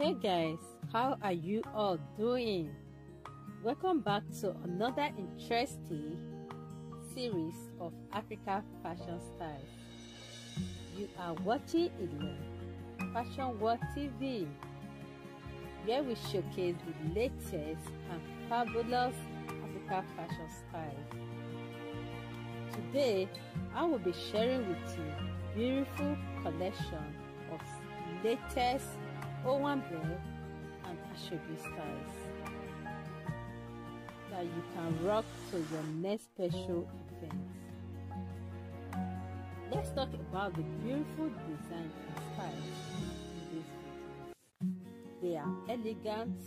Hey guys, how are you all doing? Welcome back to another interesting series of Africa fashion styles. You are watching Fashion World TV, where we showcase the latest and fabulous Africa fashion styles. Today, I will be sharing with you beautiful collection of latest Owambe and Asoebi styles that you can rock to your next special event. Let's talk about the beautiful design and styles in. They are elegant,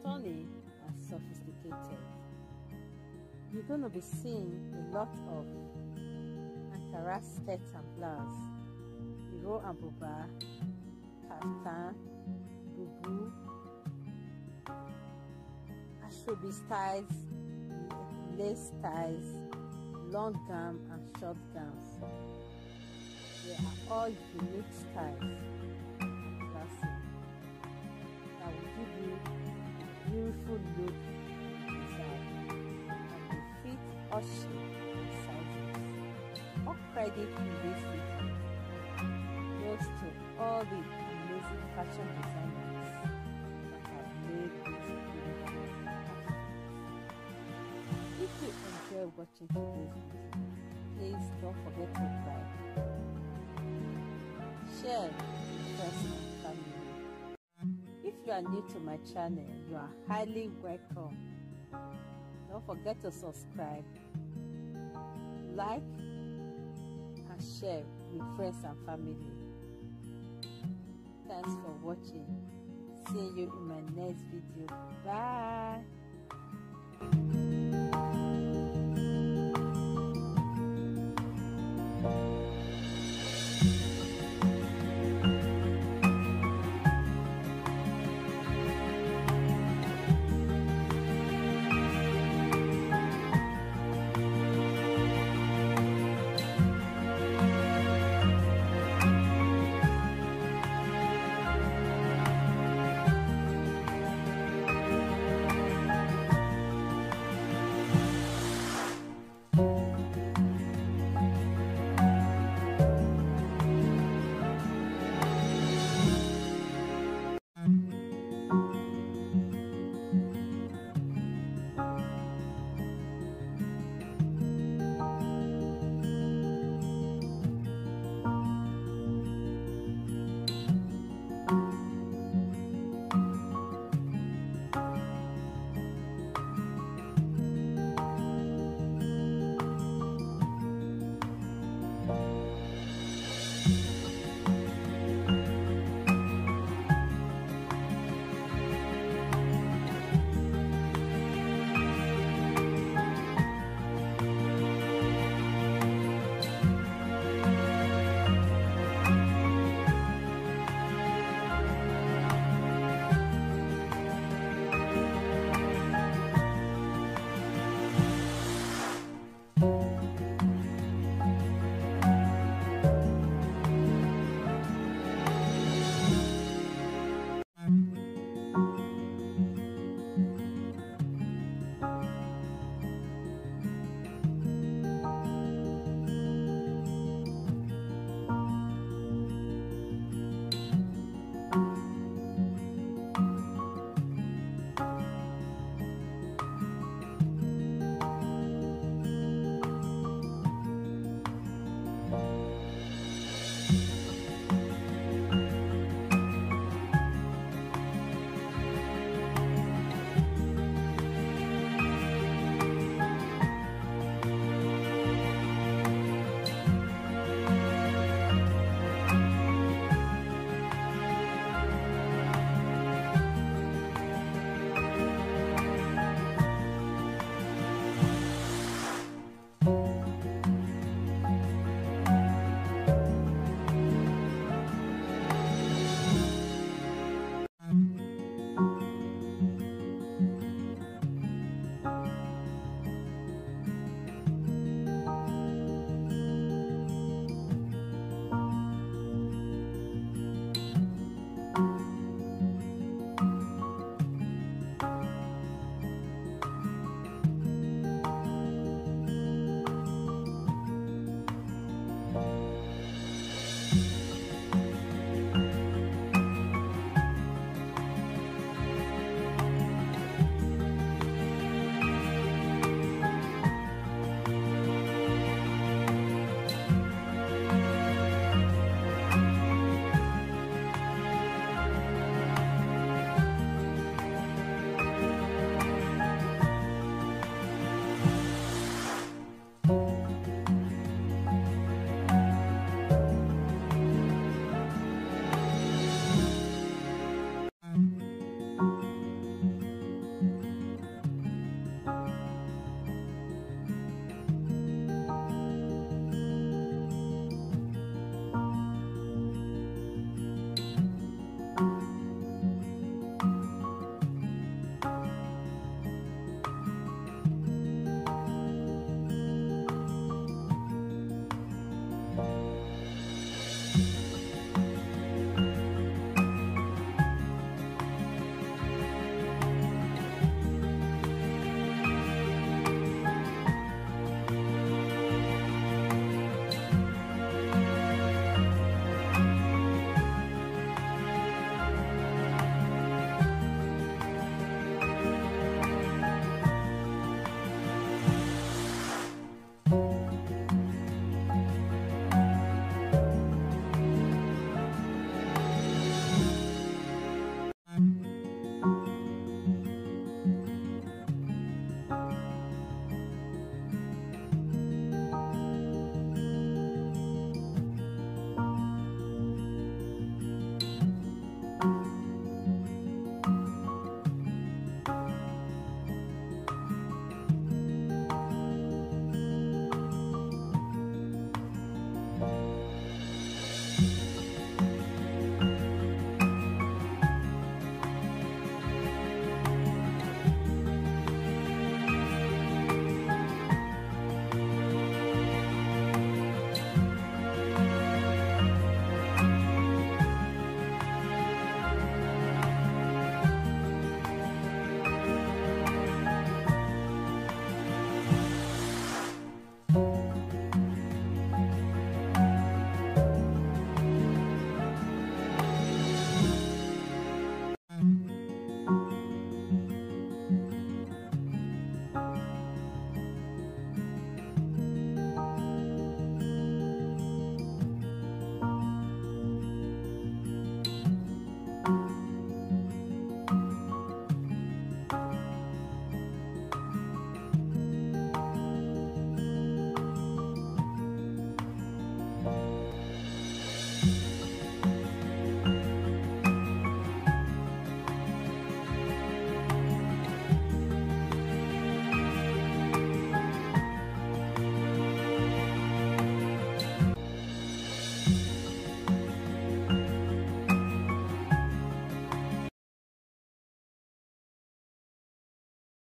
stunning, and sophisticated. You're going to be seeing a lot of Ankara skirts and blouse, Iro and Buba, kaftan, bubu, Asoebi styles, lace styles, long gown and short gowns. They are all unique styles classic that will give you a beautiful look inside and they fit shapes and sizes. All credit in this video goes to all the amazing fashion designers enjoy watching video, please don't forget to like, share family. If you are new to my channel, you are highly welcome. Don't forget to subscribe, like, and share with friends and family. Thanks for watching. See you in my next video. Bye.